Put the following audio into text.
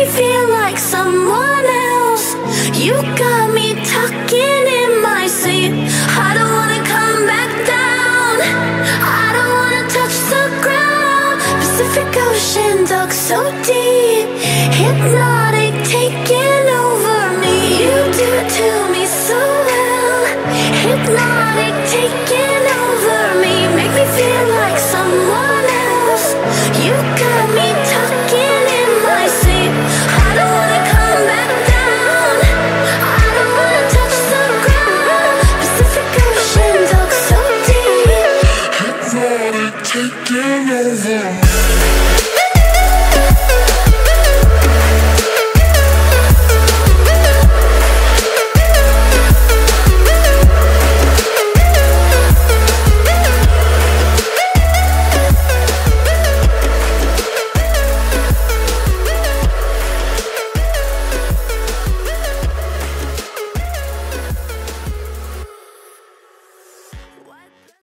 me feel like someone else. You got me tucking in my sleep. I don't wanna come back down. I don't wanna touch the ground. Pacific Ocean dug so deep, hypnotic. Everything is in